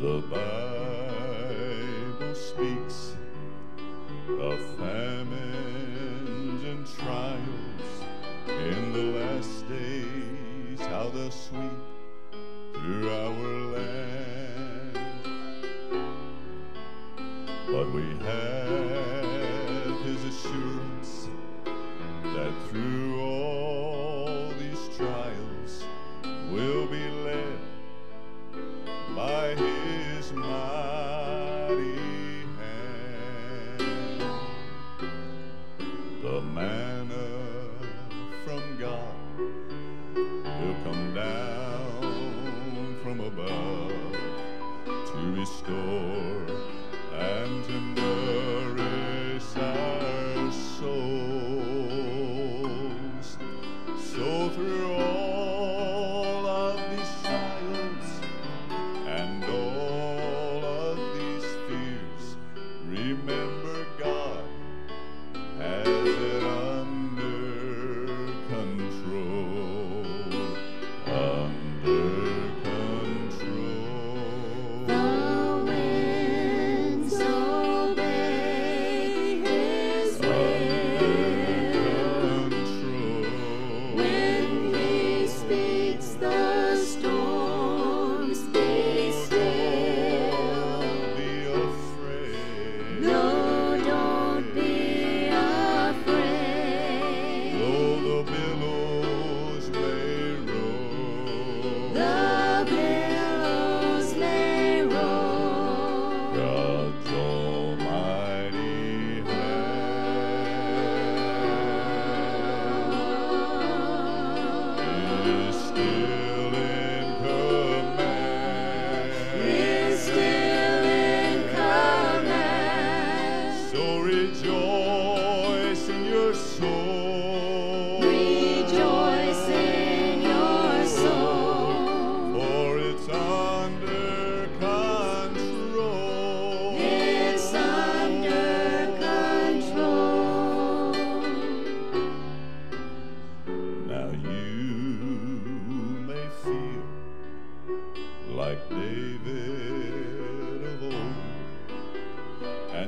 The Bible speaks of famines and trials in the last days, how they'll sweep through our land. But we have His assurance that through all these trials we'll be led by his mighty hand. The manna from God will come down from above to restore and to nourish our souls. So through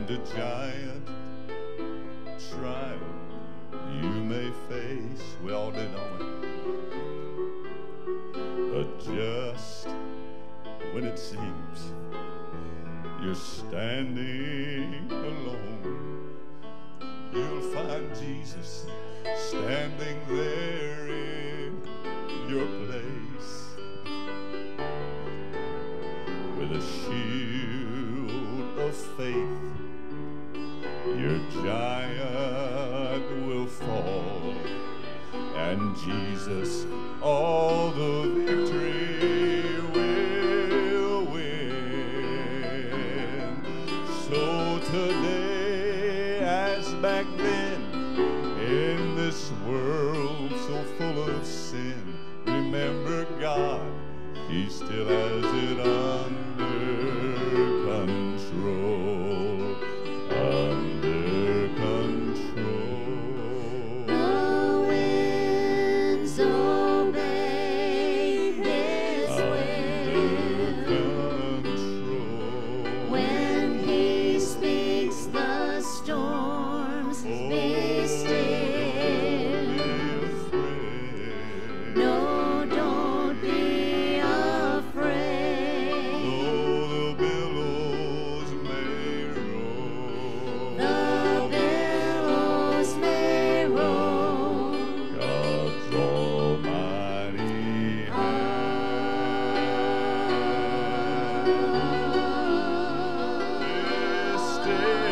and a giant trial you may face. We all? But just when it seems you're standing alone, you'll find Jesus standing there in your place with a shield of faith. Your giant will fall, and Jesus all the victory will win. So today, as back then, in this world so full of sin, remember God, He still has it under day.